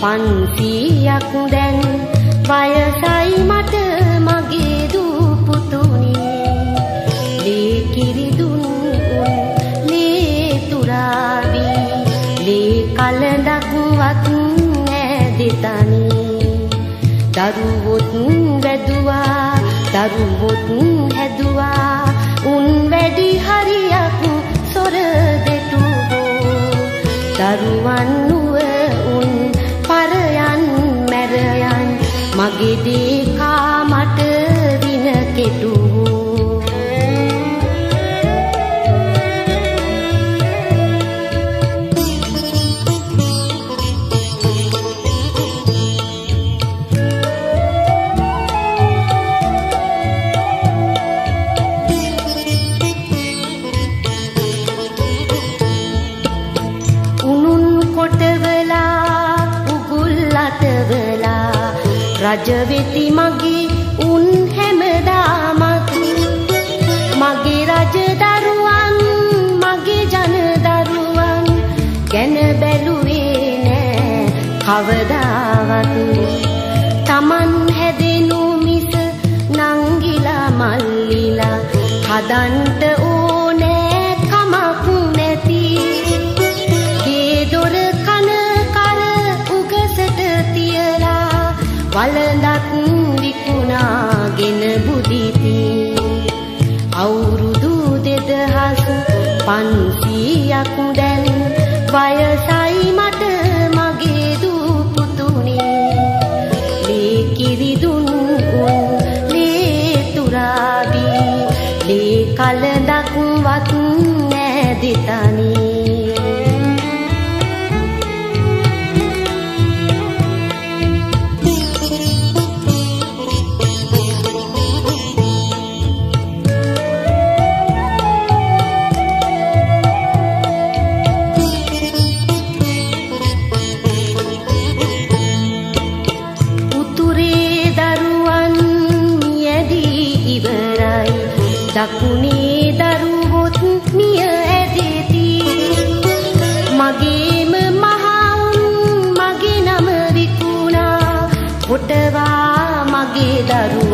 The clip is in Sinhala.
පන්සීයක් දැන්. වයසයි මට මගේ දූ පුතුනේ ලේ කිරිදුන් උන් ලේ තුරාවි. ලේ කලඳක්වත් නැදෙතනේ. දරුවොත් වැදුවා දරුවොත් හැදුවා. උන් වැඩි හරියක් සොර දෙටුවෝ දරුවන් මගේ රජවෙති මගේ උන් හැමදාමත්. මගේ රජ දරුවන් මගේ ජන දරුවන් ගැන බැලුවේ නෑ කවදාවත්. තමන් හැදෙනු මිස නංගිලා මල්ලිලා හදන්ට වලඳක් විකුණාගෙන බුදිති. අවුරුදු දෙදහස් පන්සීයක් දැන් වයසයි දකුණේ දරුවොත් නිය ඇදෙති. මගේම මහවුන් මගේ නම විකුණා. කොටවා මගේ දරුවෝ